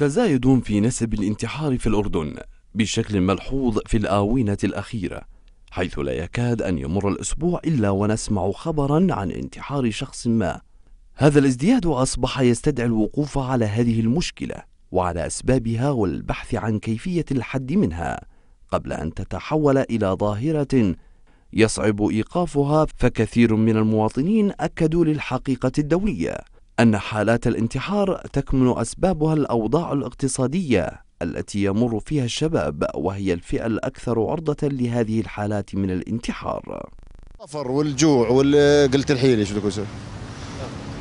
تزايد في نسب الانتحار في الأردن بشكل ملحوظ في الآونة الأخيرة حيث لا يكاد أن يمر الأسبوع إلا ونسمع خبرا عن انتحار شخص ما. هذا الازدياد أصبح يستدعي الوقوف على هذه المشكلة وعلى أسبابها والبحث عن كيفية الحد منها قبل أن تتحول إلى ظاهرة يصعب إيقافها فكثير من المواطنين أكدوا للحقيقة الدولية. أن حالات الانتحار تكمن أسبابها الأوضاع الاقتصادية التي يمر فيها الشباب وهي الفئة الأكثر عرضة لهذه الحالات من الانتحار. السفر والجوع وقلة الحيلة شو بدك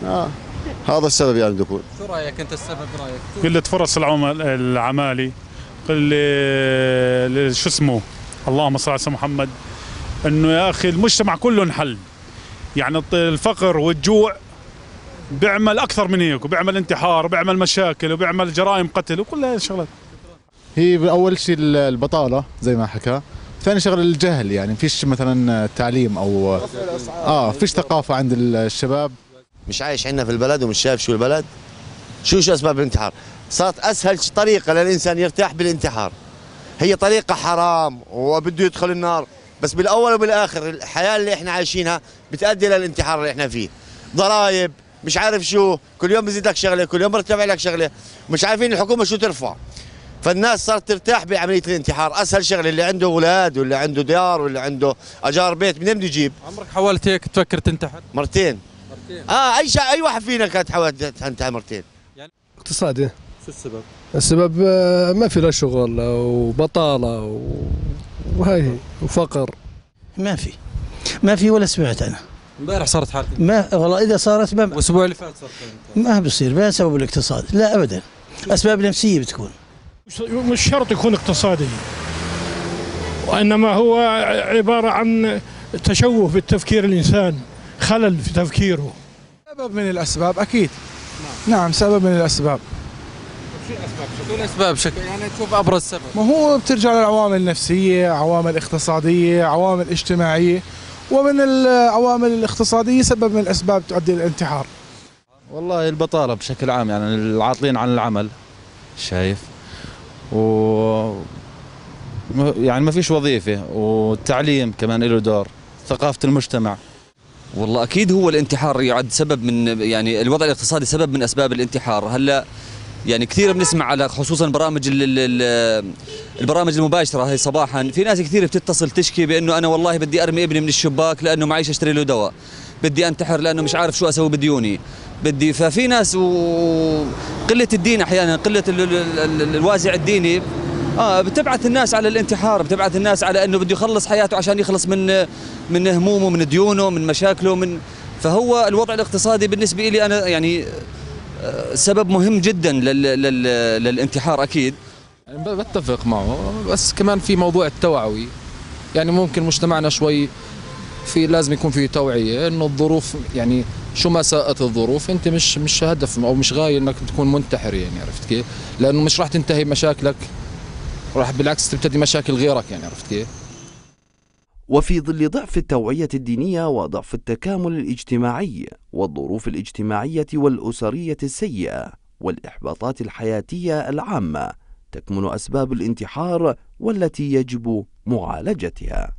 آه. هذا السبب يعني دكون شو رأيك أنت؟ السبب رأيك؟ قلة فرص العمل العمالي قلة شو اسمه؟ اللهم صل على سيدنا محمد إنه يا أخي المجتمع كله انحل. يعني الفقر والجوع بيعمل أكثر من هيك وبيعمل انتحار وبيعمل مشاكل وبيعمل جرائم قتل وكل هاي الشغلات. هي أول شيء البطالة زي ما حكى. ثاني شغله الجهل يعني فيش مثلا تعليم أو آه فيش ثقافة عند الشباب. مش عايش عندنا في البلد ومش شايف شو البلد. شو شو أسباب الانتحار؟ صارت أسهل طريقة للإنسان يرتاح بالانتحار. هي طريقة حرام وبده يدخل النار. بس بالأول وبالآخر الحياة اللي إحنا عايشينها بتؤدي للانتحار اللي إحنا فيه. ضرائب مش عارف شو كل يوم بزيد لك شغلة كل يوم برتفع لك شغلة. مش عارفين الحكومة شو ترفع. فالناس صارت ترتاح بعملية الانتحار. أسهل شغلة اللي عنده أولاد واللي عنده ديار واللي عنده أجار بيت منين بده يجيب؟ عمرك حاولت هيك تفكر تنتحر؟ مرتين. مرتين. آه أي شيء أي واحد فينا كانت حاولت تنتحر مرتين. اقتصادي. شو السبب؟ السبب آه، ما في لا شغل وبطالة و- وهاي هي، وفقر. ما في. ما في ولا سمعت أنا. امبارح صارت حالتي. ما والله إذا صارت ما الأسبوع اللي فات صارت ما بصير ما سبب الاقتصاد لا ابدا. أسباب نفسية بتكون. مش شرط يكون اقتصادي وإنما هو عبارة عن تشوه بالتفكير الإنسان خلل في تفكيره. سبب من الأسباب أكيد. نعم سبب من الأسباب. شو الأسباب؟ شو الأسباب؟ بشكل يعني تشوف أبرز سبب. ما هو بترجع للعوامل النفسية عوامل اقتصادية عوامل اجتماعية. ومن العوامل الاقتصادية سبب من الأسباب تؤدي للانتحار والله البطالة بشكل عام يعني العاطلين عن العمل شايف؟ و يعني ما فيش وظيفة والتعليم كمان له دور ثقافة المجتمع. والله أكيد هو الانتحار يعد سبب من يعني الوضع الاقتصادي سبب من أسباب الانتحار. هلأ يعني كثير بنسمع على خصوصا برامج ال- ال- ال- البرامج المباشرة هي صباحا. في ناس كثير بتتصل تشكي بأنه أنا والله بدي أرمي ابني من الشباك لأنه معيش أشتري له دواء. بدي أنتحر لأنه مش عارف شو أسوي بديوني. بدي ففي ناس وقله الدين أحيانا قلة ال- ال- ال- الوازع الديني. آه بتبعث الناس على الانتحار بتبعث الناس على إنه بده يخلص حياته عشان يخلص من من همومه من ديونه من مشاكله من فهو الوضع الاقتصادي بالنسبة لي أنا يعني سبب مهم جدا لل لل للانتحار أكيد يعني بتفق معه بس كمان في موضوع التوعوي يعني ممكن مجتمعنا شوي في لازم يكون في توعية إنه الظروف يعني شو ما ساءت الظروف أنت مش مش هدف أو مش غاية إنك تكون منتحر يعني عرفت كيف؟ لأنه مش راح تنتهي مشاكلك راح بالعكس تبتدي مشاكل غيرك يعني عرفت كيف؟ وفي ظل ضعف التوعية الدينية وضعف التكامل الاجتماعي والظروف الاجتماعية والأسرية السيئة والإحباطات الحياتية العامة تكمن أسباب الانتحار والتي يجب معالجتها.